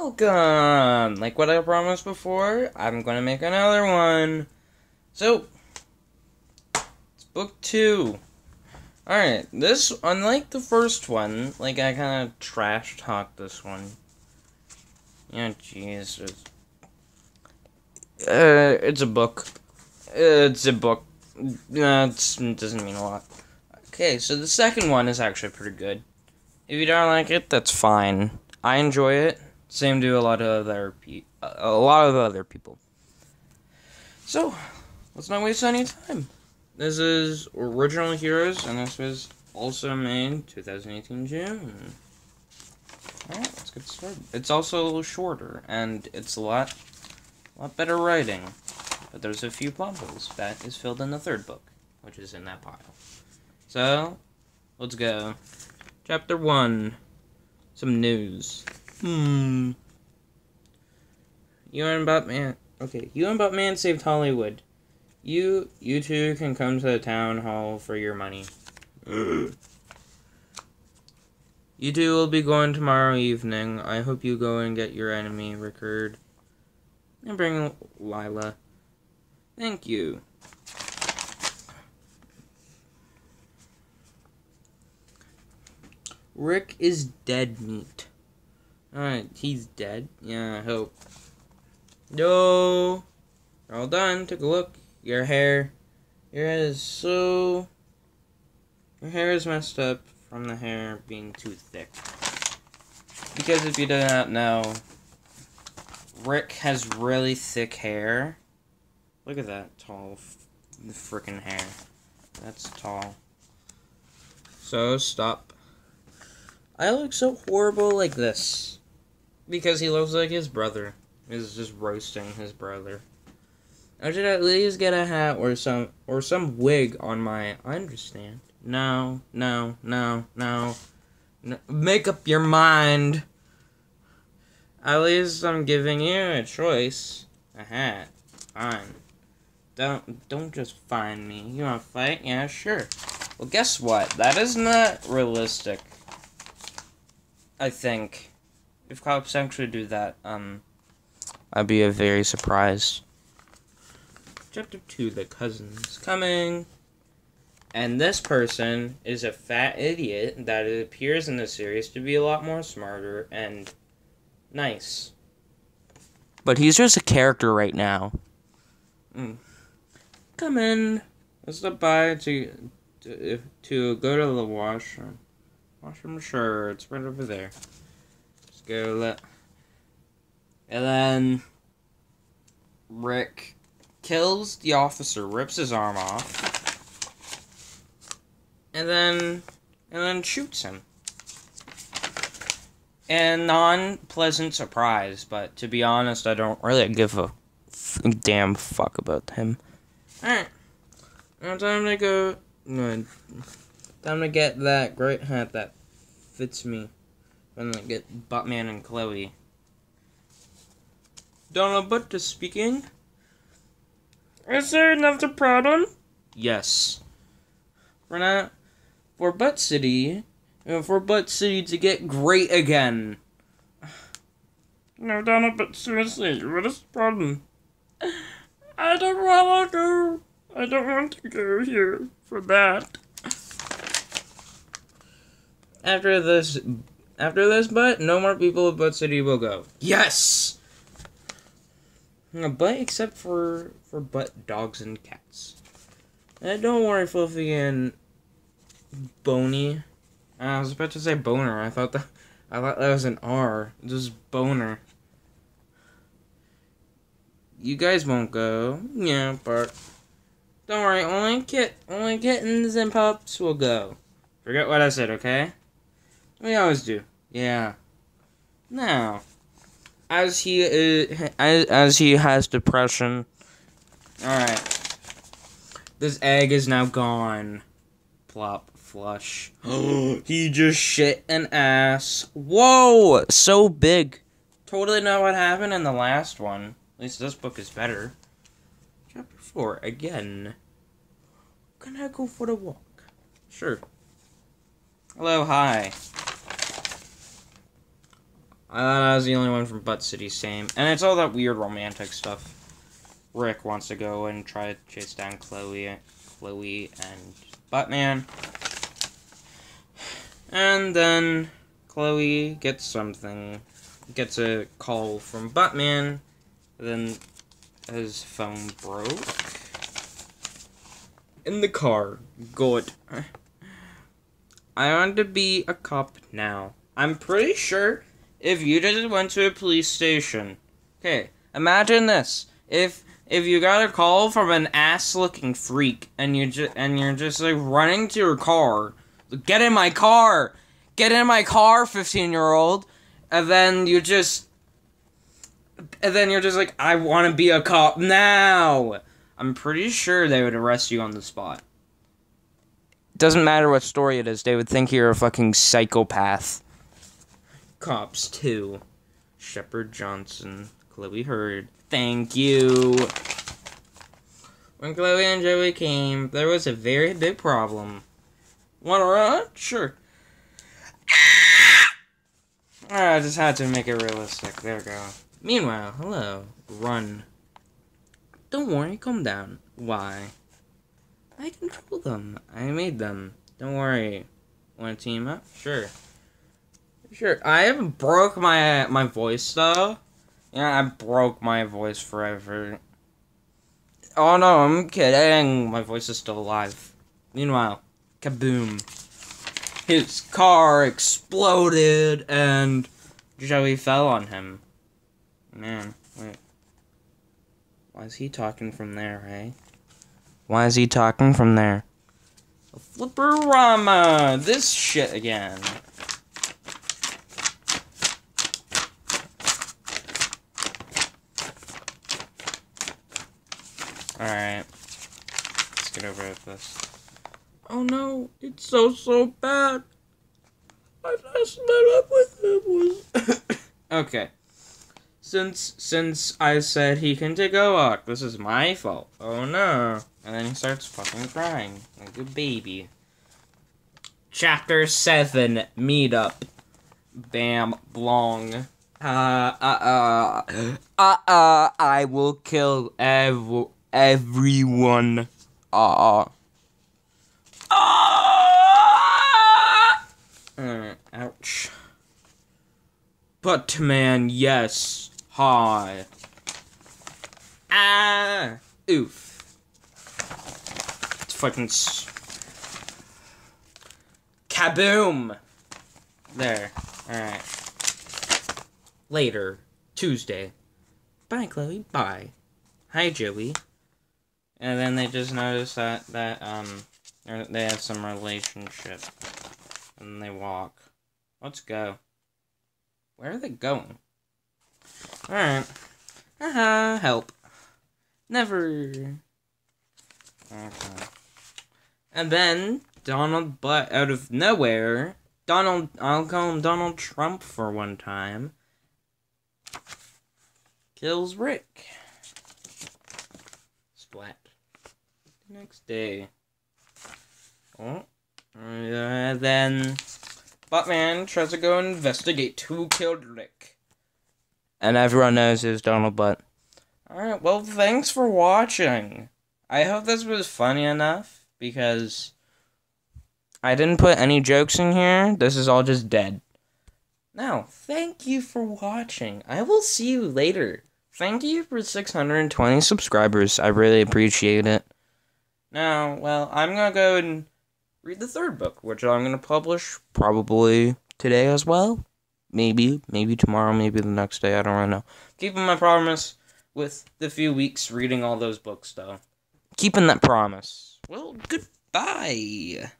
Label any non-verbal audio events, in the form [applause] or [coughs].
Welcome! Like what I promised before, I'm gonna make another one. So, it's book two. Alright, this, unlike the first one, like I kind of trash talked this one. Yeah, jeez. It's, uh, it's a book. It's a book. Uh, it doesn't mean a lot. Okay, so the second one is actually pretty good. If you don't like it, that's fine. I enjoy it. Same do a lot of other pe- a lot of other people. So, let's not waste any time. This is Original Heroes, and this was also made 2018 June. Alright, let's get started. It's also a little shorter, and it's a lot, lot better writing. But there's a few plot holes that is filled in the third book, which is in that pile. So, let's go. Chapter 1. Some news. Hmm. You and Buttman. Okay, you and Buttman saved Hollywood. You, you two can come to the town hall for your money. you two will be going tomorrow evening. I hope you go and get your enemy, Rickard. And bring Lila. Thank you. Rick is dead meat. Alright, he's dead. Yeah, I hope. No. All done. Take a look. Your hair. Your hair is so. Your hair is messed up from the hair being too thick. Because if you do not know, Rick has really thick hair. Look at that tall freaking hair. That's tall. So, stop. I look so horrible like this. Because he looks like his brother. Is just roasting his brother. I should at least get a hat or some or some wig on my I understand. No, no, no, no. no. Make up your mind. At least I'm giving you a choice. A hat. Fine. Don't don't just find me. You wanna fight? Yeah, sure. Well guess what? That is not realistic. I think. If cops actually do that, um I'd be very surprised. Chapter 2 The Cousins Coming. And this person is a fat idiot that it appears in the series to be a lot more smarter and nice. But he's just a character right now. Mm. Come in. Let's stop by to, to to go to the washroom. Washroom, sure, it's right over there. Go. And then Rick kills the officer, rips his arm off, and then and then shoots him. And non-pleasant surprise, but to be honest, I don't really give a damn fuck about him. Alright. Now time to go. Time to get that great hat that fits me. I'm get Buttman and Chloe. Donald Butt is speaking. Is there another problem? Yes. For not for Butt City, for Butt City to get great again. [sighs] No, Donald, but seriously, what is the problem? [sighs] I don't want to go. I don't want to go here for that. After this, after this, but no more people of Butt City will go. Yes. But except for for butt dogs and cats. And don't worry, Fluffy and Bony. I was about to say boner. I thought that I thought that was an R. Just boner. You guys won't go. Yeah, but don't worry. Only kit, only kittens and pups will go. Forget what I said, okay? We always do. Yeah. Now as he is, as, as he has depression. All right. This egg is now gone. Plop, flush. [gasps] he just shit an ass. Whoa, so big. Totally know what happened in the last one. At least this book is better. Chapter 4, again. Can I go for a walk? Sure. Hello, hi. Uh, I thought I was the only one from Butt City Same. And it's all that weird romantic stuff. Rick wants to go and try to chase down Chloe, Chloe and Buttman. And then Chloe gets something, gets a call from Buttman. Then his phone broke. In the car. Good. [laughs] I want to be a cop now. I'm pretty sure if you just went to a police station. Okay, imagine this. If if you got a call from an ass-looking freak and you just and you're just like running to your car, get in my car, get in my car, fifteen-year-old, and then you just and then you're just like, I want to be a cop now. I'm pretty sure they would arrest you on the spot. Doesn't matter what story it is, they would think you're a fucking psychopath. Cops 2. Shepard Johnson. Chloe Hurd. Thank you. When Chloe and Joey came, there was a very big problem. Wanna run? Sure. Ah, I just had to make it realistic. There we go. Meanwhile, hello. Run. Don't worry, calm down. Why? I control them. I made them. Don't worry. Want to team up? Sure. Sure. I haven't broke my my voice though. Yeah, I broke my voice forever. Oh no, I'm kidding. My voice is still alive. Meanwhile, kaboom. His car exploded and Joey fell on him. Man, wait. Why is he talking from there, hey? Why is he talking from there? Flipperama! This shit again. Alright. Let's get over with this. Oh no, it's so, so bad. I just met up with him. [coughs] okay since since I said he can take a walk, this is my fault. Oh no. And then he starts fucking crying like a baby. Chapter 7 Meetup. Bam Blong. Uh, uh, uh, uh, uh, I will kill ev- everyone. Uh, uh. Uh, ouch. But man, yes. Hi. Ah! Oof. It's fucking. Kaboom! There. Alright. Later. Tuesday. Bye, Chloe. Bye. Hi, Joey. And then they just notice that, that, um, they have some relationship. And they walk. Let's go. Where are they going? Alright. Haha, help. Never. Okay. And then, Donald Butt out of nowhere, Donald, I'll call him Donald Trump for one time, kills Rick. Splat. Next day. Oh. Uh, then, Buttman tries to go investigate who killed Rick and everyone knows it was Donald Butt. Alright, well, thanks for watching. I hope this was funny enough, because I didn't put any jokes in here. This is all just dead. Now, thank you for watching. I will see you later. Thank you for 620 subscribers. I really appreciate it. Now, well, I'm gonna go and read the third book, which I'm gonna publish probably today as well. Maybe, maybe tomorrow, maybe the next day. I don't really know. Keeping my promise with the few weeks reading all those books, though. Keeping that promise. Well, goodbye.